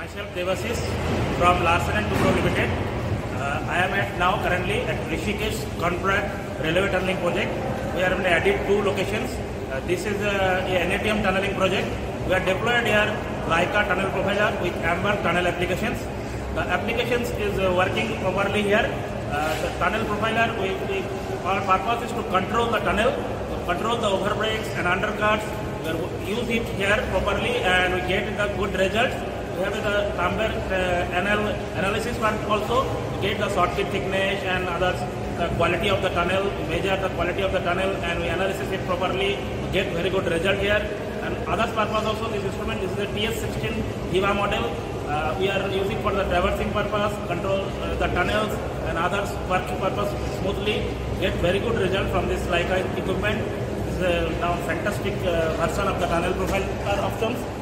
Myself Devasis from Larsen Toubro Limited. Uh, I am at now currently at Rishikesh contract railway tunneling project. We are added two locations. Uh, this is uh, a NATM tunneling project. We are deployed here Leica tunnel profiler with Amberg tunnel applications. The applications is uh, working properly here. Uh, the tunnel profiler, we, we, our purpose is to control the tunnel, control the overbreaks and undercuts. We use it here properly and we get the good results. We have the Amberg uh, anal, analysis work also get the shotcrete thickness and others, the quality of the tunnel, measure the quality of the tunnel and we analysis it properly, get very good result here. And others purpose also, this instrument this is a TS16 EVA model. Uh, we are using for the traversing purpose, control uh, the tunnels and others work purpose smoothly. Get very good result from this Leica equipment. This is a now fantastic uh, version of the tunnel profile options.